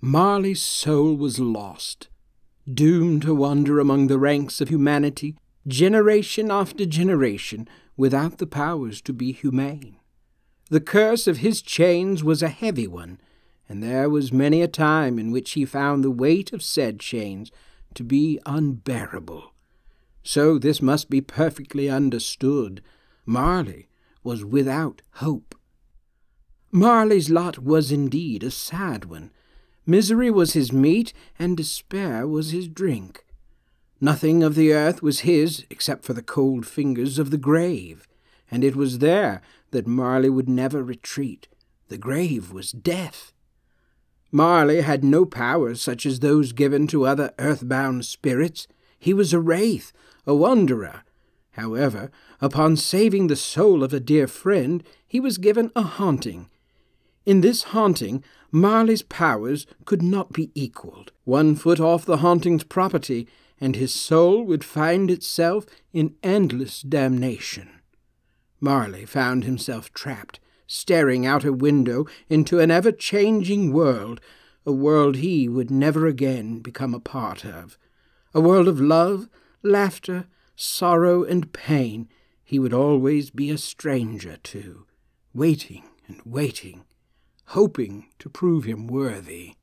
Marley's soul was lost, doomed to wander among the ranks of humanity, generation after generation, without the powers to be humane. The curse of his chains was a heavy one, and there was many a time in which he found the weight of said chains to be unbearable. So this must be perfectly understood. Marley was without hope. Marley's lot was indeed a sad one. Misery was his meat, and despair was his drink. Nothing of the earth was his except for the cold fingers of the grave, and it was there that Marley would never retreat. The grave was death. Marley had no powers such as those given to other earthbound spirits. He was a wraith, a wanderer. However, upon saving the soul of a dear friend, he was given a haunting. In this haunting, Marley's powers could not be equalled. One foot off the haunting's property, and his soul would find itself in endless damnation. Marley found himself trapped, staring out a window into an ever changing world, a world he would never again become a part of, a world of love, laughter, sorrow, and pain he would always be a stranger to, waiting and waiting, hoping to prove him worthy.